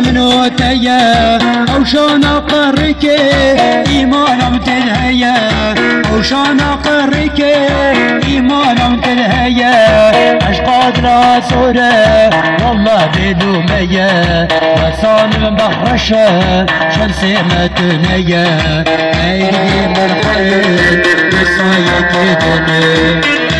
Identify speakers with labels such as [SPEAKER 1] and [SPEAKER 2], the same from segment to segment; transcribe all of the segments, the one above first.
[SPEAKER 1] والله منو تيا أو شان قرك ايمان متلهيا أو شان قرك ايمان متلهيا اشقاد لا صورة والله بدو ميا وصان بحرشة شمسي ما تنيا ايدي من حيل وصايك دنيا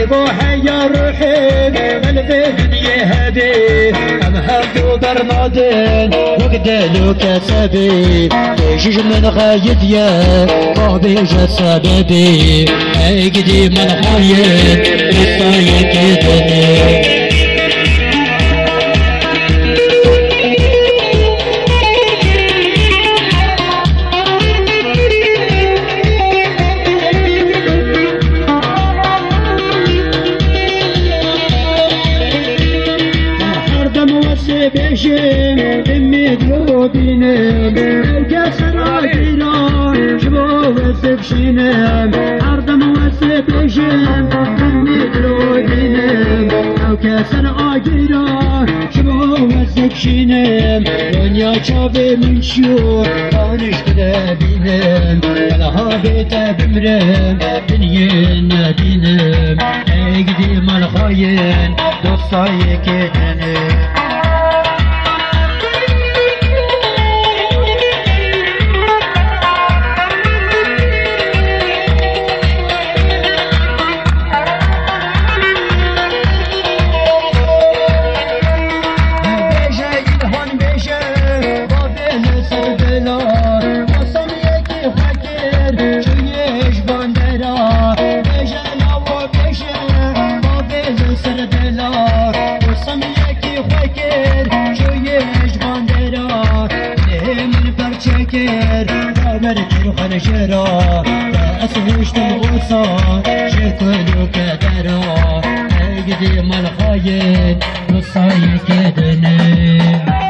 [SPEAKER 1] نذبح يا روحي قلبي دنيا هبي ام هبدو برنادين وقدلو كسبي ليش من غايد يا قابي جسبي اي قديم من حيد لصايك بشم دمي دروبينم القصر عقيران شبو وسب شينم عرض موسب بشم دمي دروبينم القصر عقيران شبو وسب شينم دنيا شابي من شو دانش كده بينم الها بيتا بمرم دنيا نبينم ايقدي مال خاين دوستاي كتنم شرا الغصان شكله كدرا اجدي ملخايد سایه دنيا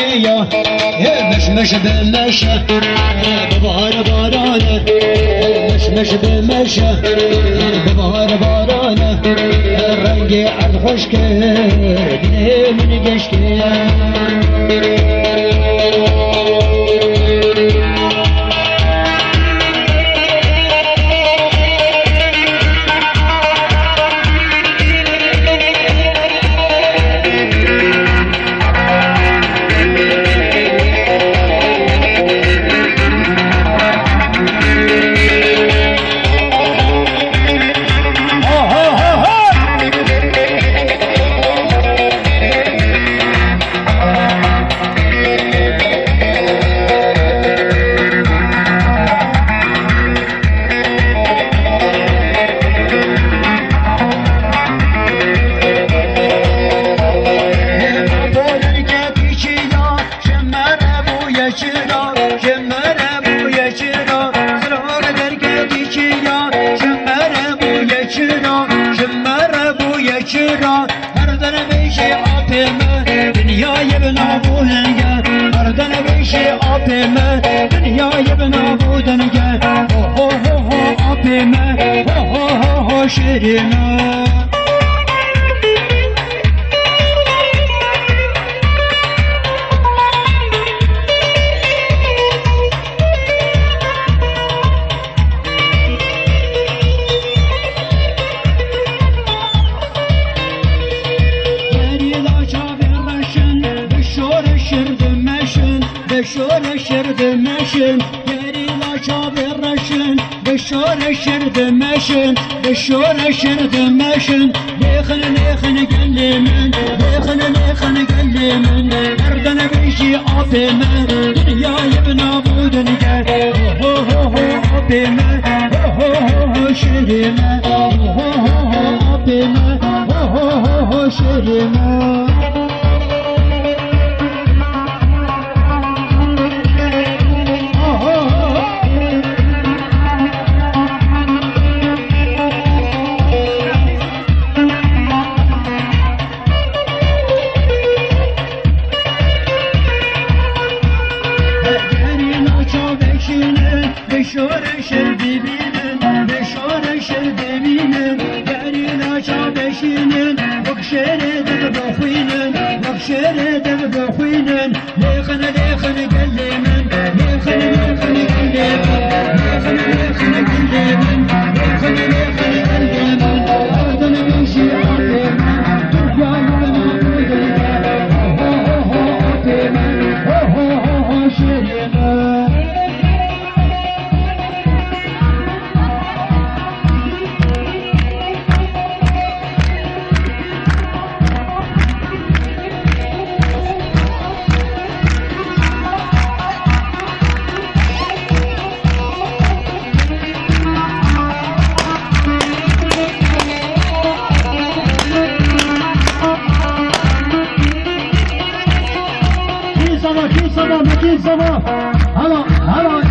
[SPEAKER 1] یا نش نش دل نشه بهار بارانه. نش نش دل نشه به بهار بارانه. رنگ از خوش که دل من گشته را که مرا بو یک را مردن بیش آتم دنیای بنا بودنگه مردن بیش آتم دنیای بنا ها ها ها هو ها ها ها هو شیرینه demeşin Geri laça verreşin Beşoreşir demeşin Beşoreşir demeşin Lekhin lekhin gellimin Lekhin lekhin gellimin Erden bişi apime Dünyayı bina bu dünya Ho ho ho apime Ho ho ho şirime Ho ho ho apime Ho ho ho şirime düşer sama, Nikhil sama. Hello, hello.